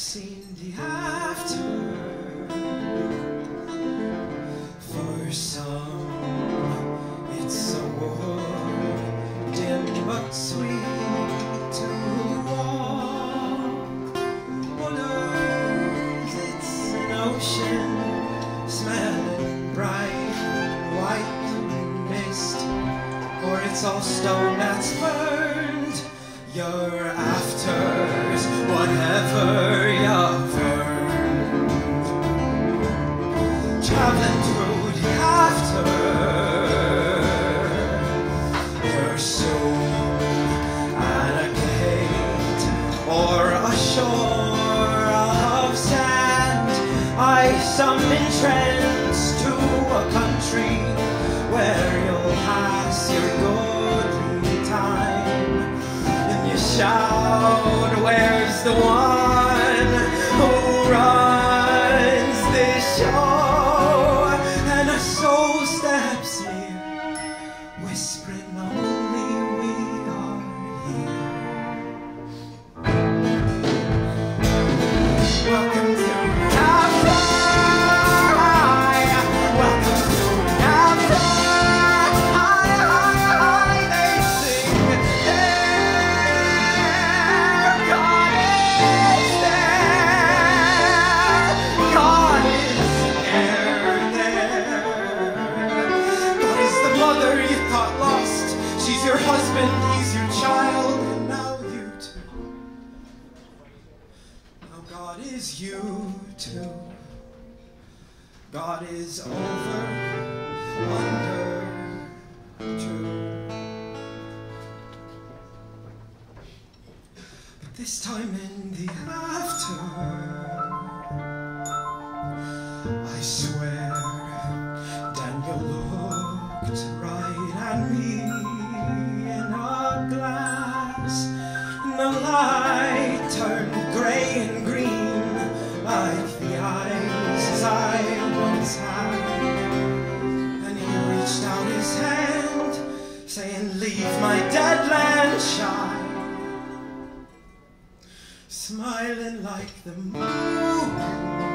seen the after. For some, it's a world dim but sweet to walk. On it's an ocean smelling bright, white mist, or it's all stone that's burned. Your afters, you've earned. Traveling through the after, you're soon at a gate or a shore of sand. I entrance husband, he's your child, and now you too. Now God is you too. God is over, under, true. But this time in the after, the I once had. And he reached out his hand, saying, Leave my dead land shine. Smiling like the moon